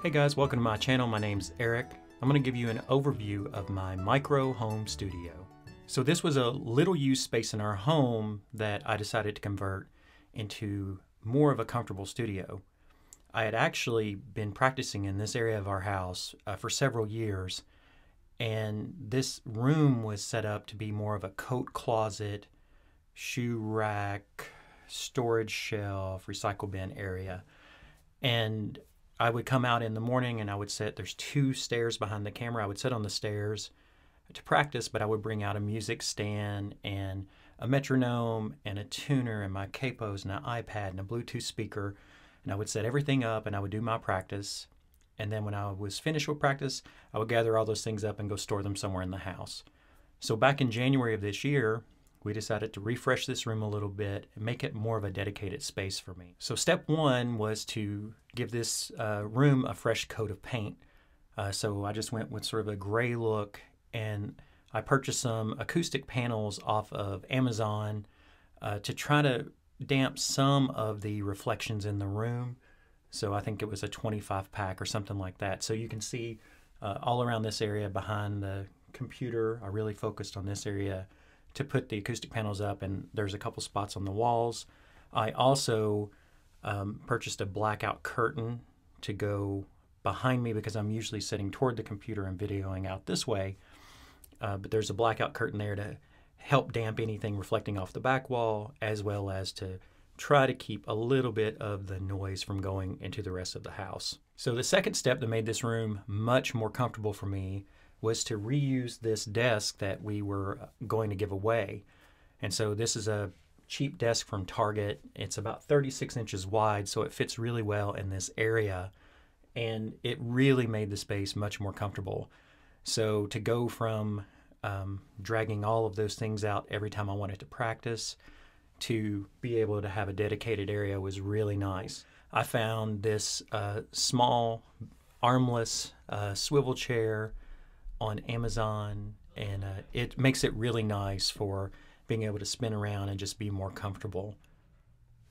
Hey guys, welcome to my channel. My name's Eric. I'm going to give you an overview of my micro home studio. So this was a little used space in our home that I decided to convert into more of a comfortable studio. I had actually been practicing in this area of our house uh, for several years and this room was set up to be more of a coat closet, shoe rack, storage shelf, recycle bin area. And I would come out in the morning and I would sit, there's two stairs behind the camera. I would sit on the stairs to practice, but I would bring out a music stand and a metronome and a tuner and my capos and an iPad and a Bluetooth speaker. And I would set everything up and I would do my practice. And then when I was finished with practice, I would gather all those things up and go store them somewhere in the house. So back in January of this year, we decided to refresh this room a little bit and make it more of a dedicated space for me. So step one was to give this uh, room a fresh coat of paint. Uh, so I just went with sort of a gray look and I purchased some acoustic panels off of Amazon uh, to try to damp some of the reflections in the room. So I think it was a 25 pack or something like that. So you can see uh, all around this area behind the computer. I really focused on this area to put the acoustic panels up, and there's a couple spots on the walls. I also um, purchased a blackout curtain to go behind me because I'm usually sitting toward the computer and videoing out this way. Uh, but there's a blackout curtain there to help damp anything reflecting off the back wall, as well as to try to keep a little bit of the noise from going into the rest of the house. So the second step that made this room much more comfortable for me was to reuse this desk that we were going to give away. And so this is a cheap desk from Target. It's about 36 inches wide, so it fits really well in this area. And it really made the space much more comfortable. So to go from um, dragging all of those things out every time I wanted to practice to be able to have a dedicated area was really nice. I found this uh, small, armless uh, swivel chair on Amazon, and uh, it makes it really nice for being able to spin around and just be more comfortable.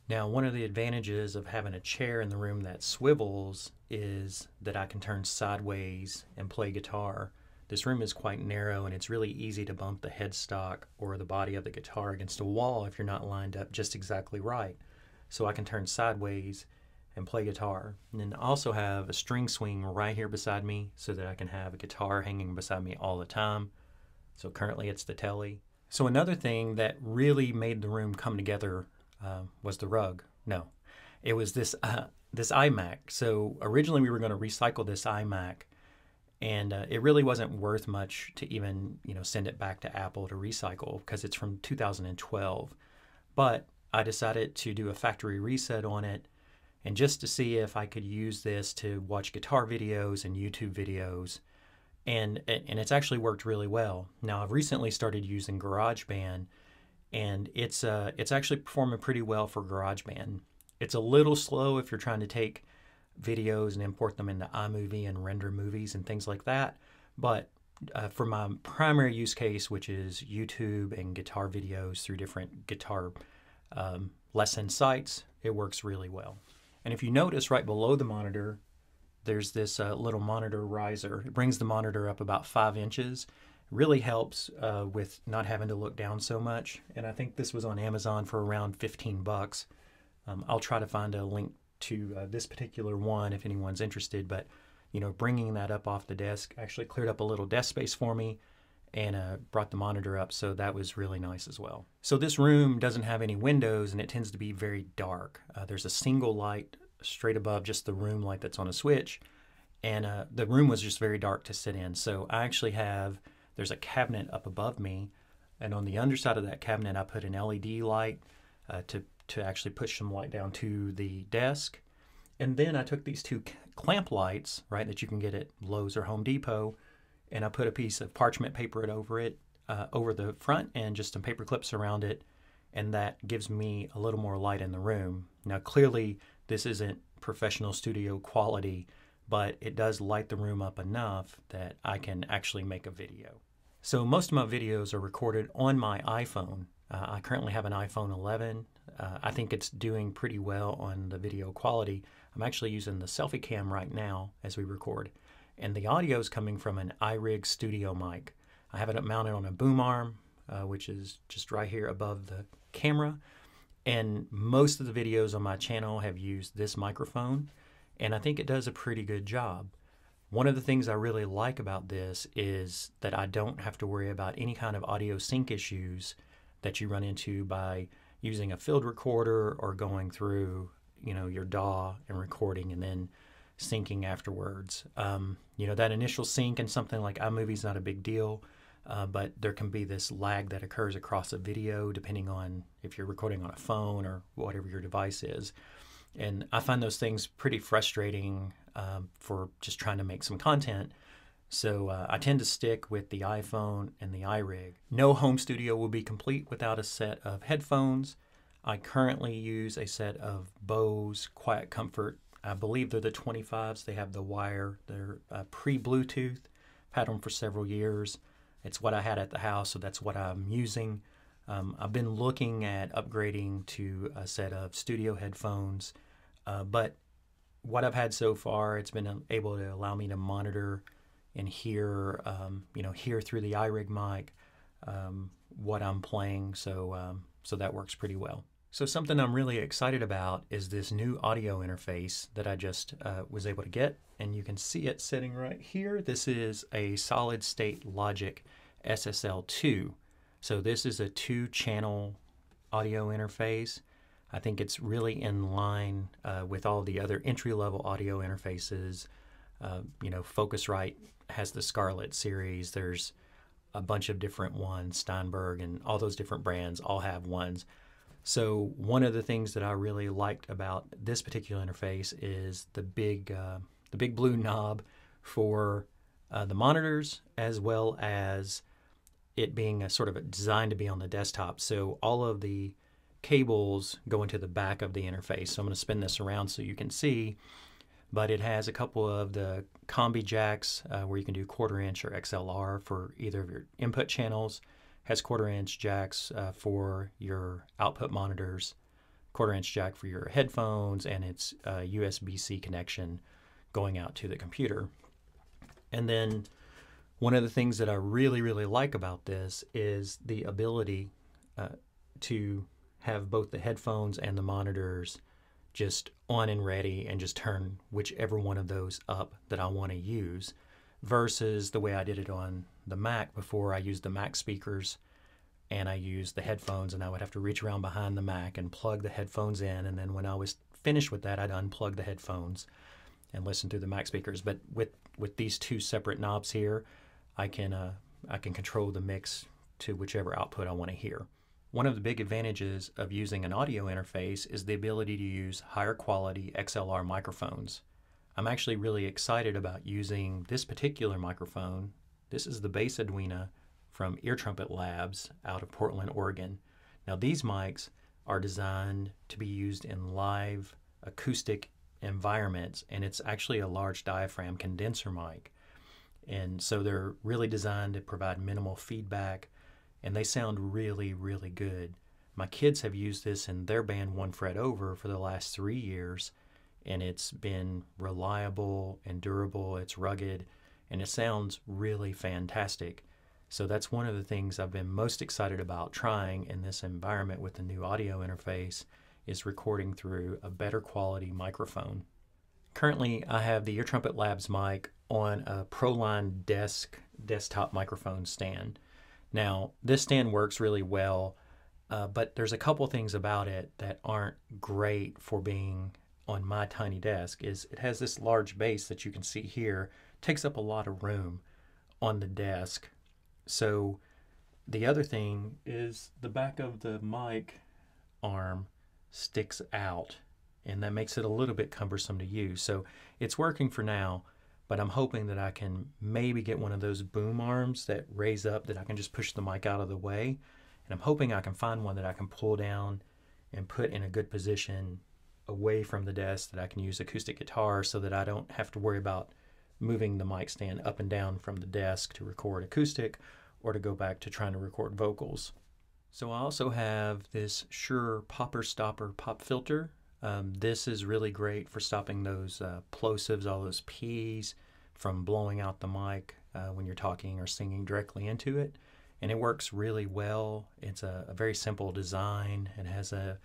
Now, one of the advantages of having a chair in the room that swivels is that I can turn sideways and play guitar. This room is quite narrow and it's really easy to bump the headstock or the body of the guitar against a wall if you're not lined up just exactly right. So I can turn sideways and play guitar. And then also have a string swing right here beside me so that I can have a guitar hanging beside me all the time. So currently it's the Tele. So another thing that really made the room come together uh, was the rug. No, it was this uh, this iMac. So originally we were going to recycle this iMac and uh, it really wasn't worth much to even you know send it back to Apple to recycle because it's from 2012. But I decided to do a factory reset on it, and just to see if I could use this to watch guitar videos and YouTube videos, and and it's actually worked really well. Now I've recently started using GarageBand, and it's uh it's actually performing pretty well for GarageBand. It's a little slow if you're trying to take videos and import them into iMovie and render movies and things like that. But uh, for my primary use case, which is YouTube and guitar videos through different guitar um, lesson sites, it works really well. And if you notice right below the monitor, there's this uh, little monitor riser. It brings the monitor up about five inches. Really helps uh, with not having to look down so much. And I think this was on Amazon for around 15 bucks. Um, I'll try to find a link to uh, this particular one if anyone's interested. But you know, bringing that up off the desk actually cleared up a little desk space for me and uh, brought the monitor up, so that was really nice as well. So this room doesn't have any windows and it tends to be very dark. Uh, there's a single light straight above just the room light that's on a switch, and uh, the room was just very dark to sit in. So I actually have there's a cabinet up above me, and on the underside of that cabinet I put an LED light uh, to to actually push some light down to the desk. And then I took these two clamp lights, right, that you can get at Lowe's or Home Depot, and I put a piece of parchment paper over it, uh, over the front, and just some paper clips around it, and that gives me a little more light in the room. Now, clearly, this isn't professional studio quality, but it does light the room up enough that I can actually make a video. So most of my videos are recorded on my iPhone. Uh, I currently have an iPhone 11 Uh, I think it's doing pretty well on the video quality. I'm actually using the selfie cam right now as we record, and the audio is coming from an iRig studio mic. I have it mounted on a boom arm, uh, which is just right here above the camera. And most of the videos on my channel have used this microphone, and I think it does a pretty good job. One of the things I really like about this is that I don't have to worry about any kind of audio sync issues that you run into by using a field recorder or going through, you know, your DAW and recording and then syncing afterwards. Um, you know, that initial sync in something like iMovie is not a big deal, uh, but there can be this lag that occurs across a video depending on if you're recording on a phone or whatever your device is. And I find those things pretty frustrating um, for just trying to make some content. So uh, I tend to stick with the iPhone and the iRig. No home studio will be complete without a set of headphones. I currently use a set of Bose Quiet Comfort. I believe they're the 25s. They have the wire. They're uh, pre-Bluetooth. I've had them for several years. It's what I had at the house, so that's what I'm using. Um, I've been looking at upgrading to a set of studio headphones, uh, but what I've had so far, it's been able to allow me to monitor and hear, um, you know, hear through the iRig mic um, what I'm playing. So, um, so that works pretty well. So something I'm really excited about is this new audio interface that I just uh, was able to get, and you can see it sitting right here. This is a solid state logic SSL2. So this is a two channel audio interface. I think it's really in line uh, with all the other entry level audio interfaces. Uh, you know, Focusrite has the Scarlett series. There's a bunch of different ones, Steinberg and all those different brands all have ones. So one of the things that I really liked about this particular interface is the big uh, the big blue knob for uh, the monitors as well as it being a sort of designed to be on the desktop. So all of the cables go into the back of the interface. So I'm going to spin this around so you can see. But it has a couple of the combi jacks uh, where you can do quarter inch or XLR for either of your input channels. Has quarter inch jacks uh, for your output monitors, quarter inch jack for your headphones, and its uh, USB C connection going out to the computer. And then one of the things that I really, really like about this is the ability uh, to have both the headphones and the monitors just on and ready and just turn whichever one of those up that I want to use versus the way I did it on the Mac before I used the Mac speakers and I used the headphones and I would have to reach around behind the Mac and plug the headphones in and then when I was finished with that I'd unplug the headphones and listen through the Mac speakers but with with these two separate knobs here I can uh, I can control the mix to whichever output I want to hear. One of the big advantages of using an audio interface is the ability to use higher quality XLR microphones. I'm actually really excited about using this particular microphone. This is the Bass Edwina from Ear Trumpet Labs out of Portland, Oregon. Now these mics are designed to be used in live acoustic environments and it's actually a large diaphragm condenser mic. And so they're really designed to provide minimal feedback and they sound really, really good. My kids have used this in their band One Fret Over for the last three years, and it's been reliable and durable. It's rugged, and it sounds really fantastic. So that's one of the things I've been most excited about trying in this environment with the new audio interface is recording through a better quality microphone. Currently, I have the Ear Trumpet Labs mic on a Proline desk desktop microphone stand. Now, this stand works really well, uh, but there's a couple things about it that aren't great for being on my tiny desk is it has this large base that you can see here takes up a lot of room on the desk so the other thing is the back of the mic arm sticks out and that makes it a little bit cumbersome to use so it's working for now but I'm hoping that I can maybe get one of those boom arms that raise up that I can just push the mic out of the way. And I'm hoping I can find one that I can pull down and put in a good position away from the desk that I can use acoustic guitar so that I don't have to worry about moving the mic stand up and down from the desk to record acoustic or to go back to trying to record vocals. So I also have this Shure Popper Stopper pop filter. Um, this is really great for stopping those uh, plosives, all those P's from blowing out the mic uh, when you're talking or singing directly into it. And it works really well. It's a, a very simple design. It has a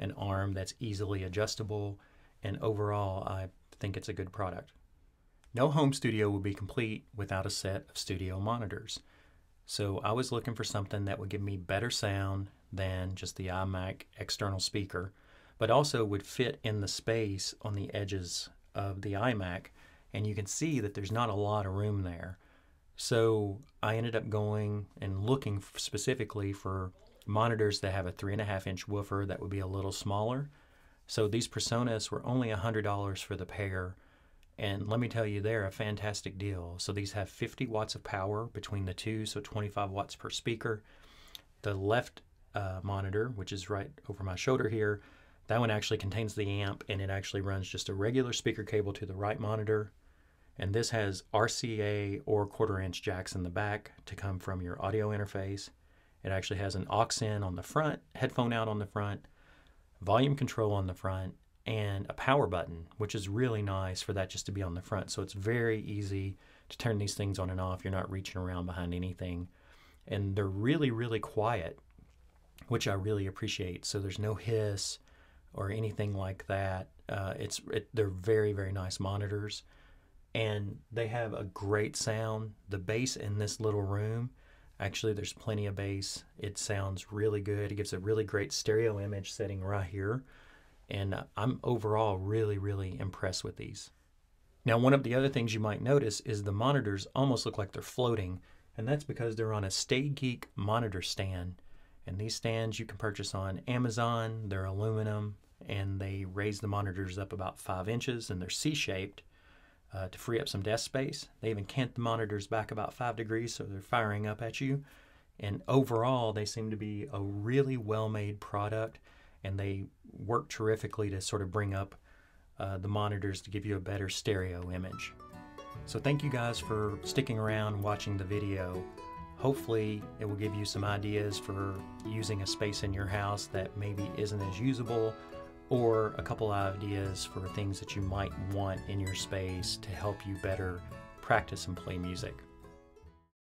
an arm that's easily adjustable. And overall, I think it's a good product. No home studio would be complete without a set of studio monitors. So I was looking for something that would give me better sound than just the iMac external speaker, but also would fit in the space on the edges of the iMac. And you can see that there's not a lot of room there. So I ended up going and looking specifically for monitors that have a three and a half inch woofer that would be a little smaller. So these PreSonus were only $100 for the pair and let me tell you, they're a fantastic deal. So these have 50 watts of power between the two, so 25 watts per speaker. The left uh, monitor, which is right over my shoulder here, that one actually contains the amp and it actually runs just a regular speaker cable to the right monitor. And this has RCA or quarter inch jacks in the back to come from your audio interface. It actually has an aux in on the front, headphone out on the front, volume control on the front, and a power button, which is really nice for that just to be on the front. So it's very easy to turn these things on and off. You're not reaching around behind anything. And they're really, really quiet, which I really appreciate. So there's no hiss or anything like that. Uh, it's it, they're very, very nice monitors, and they have a great sound. The bass in this little room, actually, there's plenty of bass. It sounds really good. It gives a really great stereo image setting right here and I'm overall really, really impressed with these. Now, one of the other things you might notice is the monitors almost look like they're floating, and that's because they're on a Stageek monitor stand. And these stands you can purchase on Amazon, they're aluminum, and they raise the monitors up about five inches, and they're C shaped uh, to free up some desk space. They even cant the monitors back about five degrees so they're firing up at you. And overall, they seem to be a really well made product and they work terrifically to sort of bring up uh, the monitors to give you a better stereo image. So thank you guys for sticking around watching the video. Hopefully it will give you some ideas for using a space in your house that maybe isn't as usable or a couple ideas for things that you might want in your space to help you better practice and play music.